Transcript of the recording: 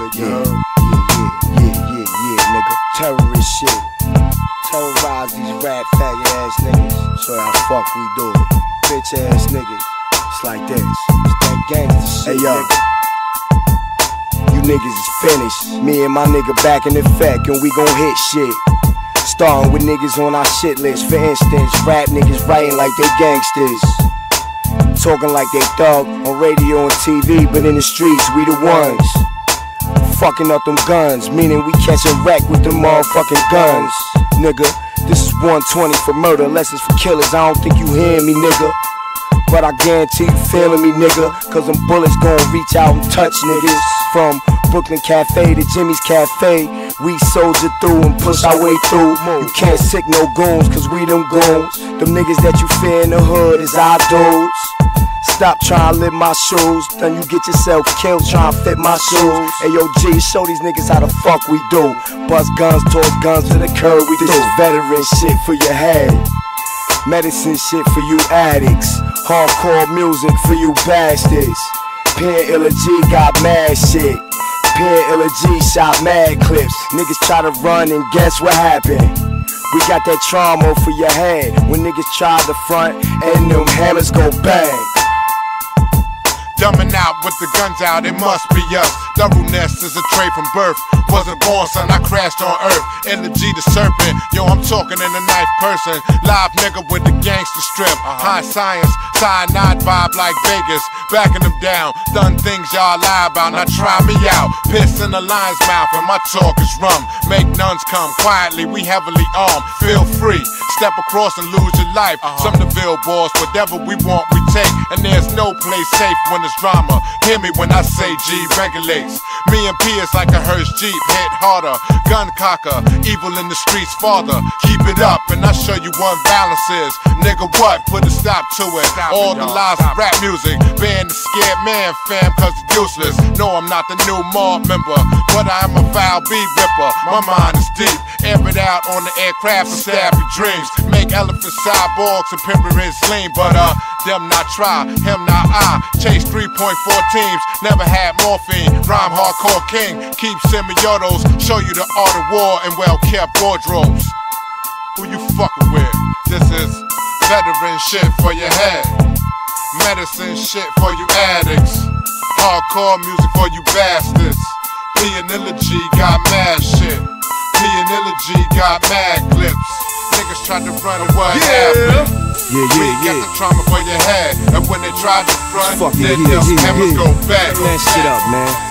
nigga, yeah. yeah, yeah, yeah, yeah, yeah, nigga. Terrorist shit. Terrorize these rat faggot ass niggas. So how fuck we do it. Bitch ass niggas. It's like this. It's that gangster shit. Hey yo. Nigga niggas is finished. Me and my nigga back in effect, and we gon' hit shit. Starting with niggas on our shit list. For instance, rap niggas writing like they gangsters. Talking like they thug on radio and TV, but in the streets, we the ones. Fucking up them guns, meaning we catch a with them motherfucking guns. Nigga, this is 120 for murder, lessons for killers. I don't think you hear me, nigga. But I guarantee you feeling me, nigga. Cause them bullets gon' reach out and touch niggas. From Brooklyn Cafe to Jimmy's Cafe, we soldier through and push our way through. You can't sick no goons, cause we them goons. Them niggas that you fear in the hood is our dudes. Stop trying to live my shoes, then you get yourself killed trying to fit my shoes. Hey yo, G, show these niggas how the fuck we do. Bust guns towards guns to the curb, we this do. veteran shit for your head. Medicine shit for you addicts. Hardcore music for you bastards. Pen Illa Ghee got mad shit. Pen Illa Ghee shot mad clips. Niggas try to run and guess what happened? We got that trauma for your head when niggas try to front and them hammers go bang. Dumbing out with the guns out, it must be us. Thoroughness is a trait from birth. Wasn't born, son, I crashed on earth. Energy the serpent, yo, I'm talking in the knife person. Live nigga with the gangster strip. Uh-huh. High science, cyanide vibe like Vegas. Backing them down, done things y'all lie about. Now try me out. Piss in the lion's mouth, and my talk is rum. Make nuns come quietly, we heavily armed. Feel free, step across and lose your life. Uh-huh. Some the boys, whatever we want, we take. And there's no place safe when it's drama. Hear me when I say G regulates. Me and P is like a hearse Jeep, hit harder. Gun cocker, evil in the streets, father. Keep it up, and I'll show you what balance is. Nigga, what? Put a stop to it. All the lies of rap music. Ban the scared man, fam, cause it's useless. No, I'm not the new mob member, but I am a foul beat ripper. My mind is deep. Air it out on the aircraft and stab your dreams. Make elephant cyborgs and pimperins lean, but uh, them not try, him not I. Chase 3.4 teams, never had morphine. Rhyme hardcore king, keep semiotos, show you the art of war and well kept wardrobes. Who you fucking with? This is veteran shit for your head, medicine shit for you addicts, hardcore music for you bastards. P and Illa Ghee got mad shit. P and Illa Ghee got mad clips. Niggas tried to run and what Yeah. happened? Yeah, We yeah, got the trauma for your head, and when they try to front, Fuck yeah, then yeah, them yeah, hammers yeah. go back. Turn that shit up, man.